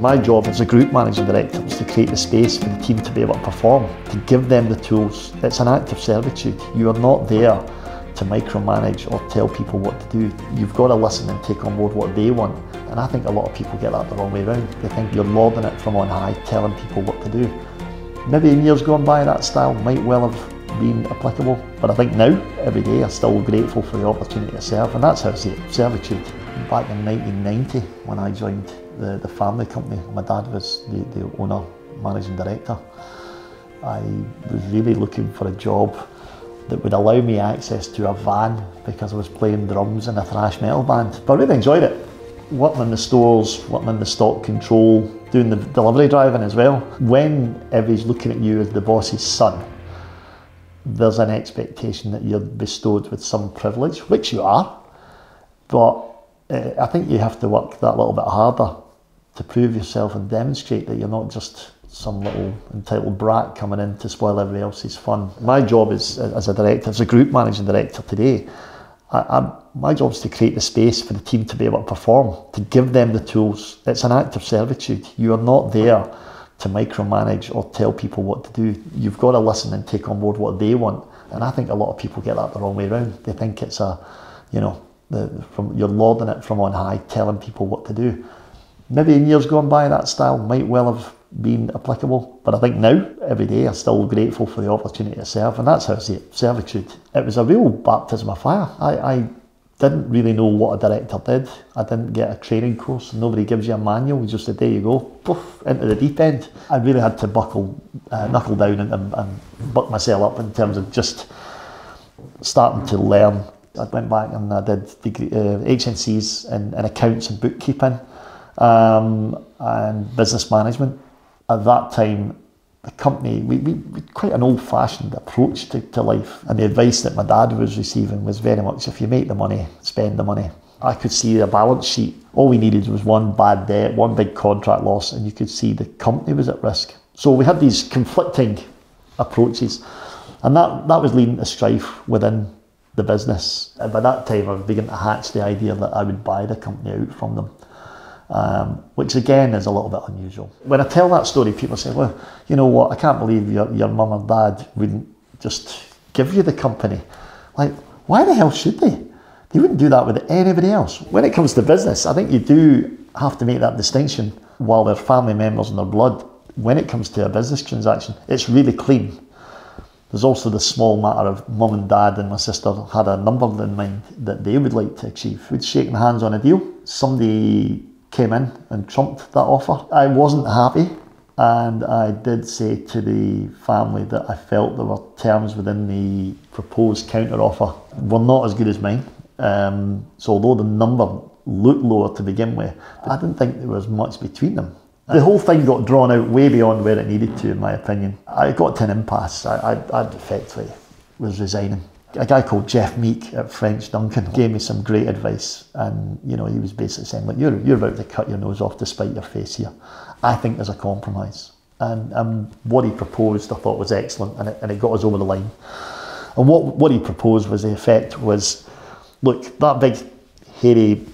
My job as a group managing director was to create the space for the team to be able to perform, to give them the tools. It's an act of servitude. You are not there to micromanage or tell people what to do. You've got to listen and take on board what they want. And I think a lot of people get that the wrong way around. They think you're lording it from on high, telling people what to do. Maybe in years gone by, that style might well have been applicable. But I think now, every day, I'm still grateful for the opportunity to serve. And that's how I see it, servitude. Back in 1990, when I joined the, the family company. My dad was the, the owner, managing director. I was really looking for a job that would allow me access to a van because I was playing drums in a thrash metal band. But I really enjoyed it. Working in the stores, working in the stock control, doing the delivery driving as well. When everybody's looking at you as the boss's son, there's an expectation that you're bestowed with some privilege, which you are, but uh, I think you have to work that little bit harder to prove yourself and demonstrate that you're not just some little entitled brat coming in to spoil everybody else's fun. My job is as a director, as a group managing director today, I, my job is to create the space for the team to be able to perform, to give them the tools. It's an act of servitude. You are not there to micromanage or tell people what to do. You've got to listen and take on board what they want. And I think a lot of people get that the wrong way around. They think it's a, you know, the, from, you're lording it from on high, telling people what to do. Maybe in years gone by, that style might well have been applicable, but I think now, every day, I'm still grateful for the opportunity to serve, and that's how I see it servitude. It was a real baptism of fire. I, I didn't really know what a director did. I didn't get a training course. Nobody gives you a manual. Just said, there you go, poof, into the deep end. I really had to buckle, uh, knuckle down and, and, and buck myself up in terms of just starting to learn. I went back and I did degree, uh, HNCs in, in accounts and bookkeeping um, and business management. At that time, the company, we, we, we quite an old fashioned approach to, to life. And the advice that my dad was receiving was very much if you make the money, spend the money. I could see the balance sheet. All we needed was one bad debt, one big contract loss, and you could see the company was at risk. So we had these conflicting approaches, and that, that was leading to strife within the business. And by that time, I beginning to hatch the idea that I would buy the company out from them um, which again is a little bit unusual. When I tell that story, people say, well, you know what, I can't believe your, your mum and dad wouldn't just give you the company. Like, why the hell should they? They wouldn't do that with anybody else. When it comes to business, I think you do have to make that distinction while they're family members and their blood. When it comes to a business transaction, it's really clean. There's also the small matter of mum and dad and my sister had a number in mind that they would like to achieve. We'd shaken hands on a deal. Somebody came in and trumped that offer. I wasn't happy and I did say to the family that I felt there were terms within the proposed counter offer were not as good as mine. Um, so although the number looked lower to begin with, I didn't think there was much between them. The whole thing got drawn out way beyond where it needed to, in my opinion. I got to an impasse. I, I, I effectively was resigning a guy called Jeff Meek at French Duncan gave me some great advice, and you know he was basically saying, "Look, you're you're about to cut your nose off to spite your face here. I think there's a compromise." And um, what he proposed, I thought was excellent, and it, and it got us over the line. And what what he proposed was the effect was, look, that big hairy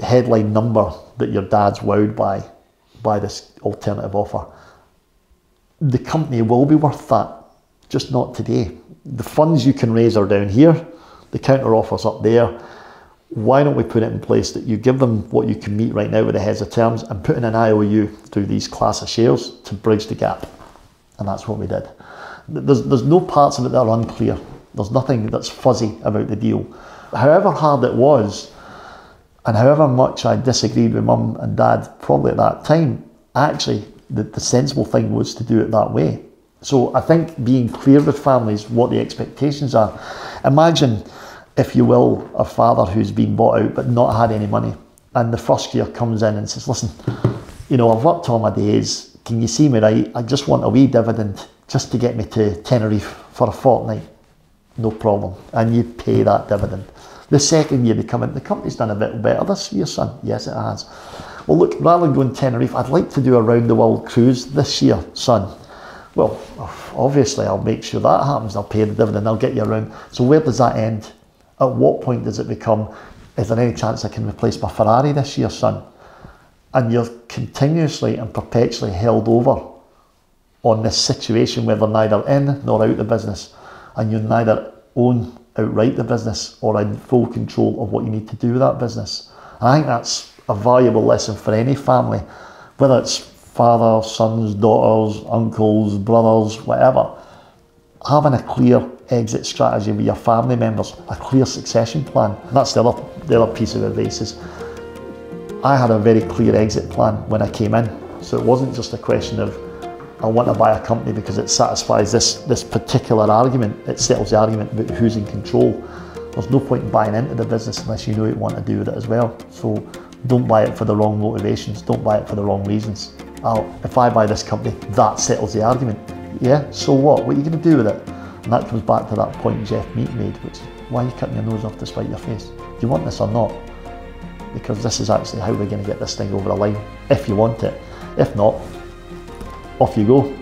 headline number that your dad's wowed by, by this alternative offer. The company will be worth that, just not today the funds you can raise are down here, the counter offers up there. Why don't we put it in place that you give them what you can meet right now with the heads of terms and put in an IOU through these class of shares to bridge the gap? And that's what we did. There's, there's no parts of it that are unclear. There's nothing that's fuzzy about the deal. However hard it was, and however much I disagreed with mum and dad probably at that time, actually the, the sensible thing was to do it that way. So I think being clear with families what the expectations are. Imagine, if you will, a father who's been bought out but not had any money, and the first year comes in and says, "Listen, you know I've worked all my days. Can you see me right? I just want a wee dividend just to get me to Tenerife for a fortnight. No problem, and you pay that dividend." The second year they come in, the company's done a bit better this year, son. Yes, it has. Well, look, rather than going Tenerife, I'd like to do a round the world cruise this year, son well, obviously, I'll make sure that happens. I'll pay the dividend. I'll get you around. So where does that end? At what point does it become? Is there any chance I can replace my Ferrari this year, son? and you're continuously and perpetually held over on this situation where they're neither in nor out the business, and you neither own outright the business or in full control of what you need to do with that business. And I think that's a valuable lesson for any family, whether it's father, sons, daughters, uncles, brothers, whatever. Having a clear exit strategy with your family members, a clear succession plan. And that's the other, the other piece of advice is I had a very clear exit plan when I came in. So it wasn't just a question of I want to buy a company because it satisfies this, this particular argument. It settles the argument about who's in control. There's no point in buying into the business unless you know what you want to do with it as well. So don't buy it for the wrong motivations. Don't buy it for the wrong reasons. Oh, if I buy this company, that settles the argument. Yeah, so what? What are you going to do with it? And that comes back to that point Jeff Meek made, which is why are you cutting your nose off to spite your face? Do you want this or not? Because this is actually how we're going to get this thing over the line, if you want it. If not, off you go.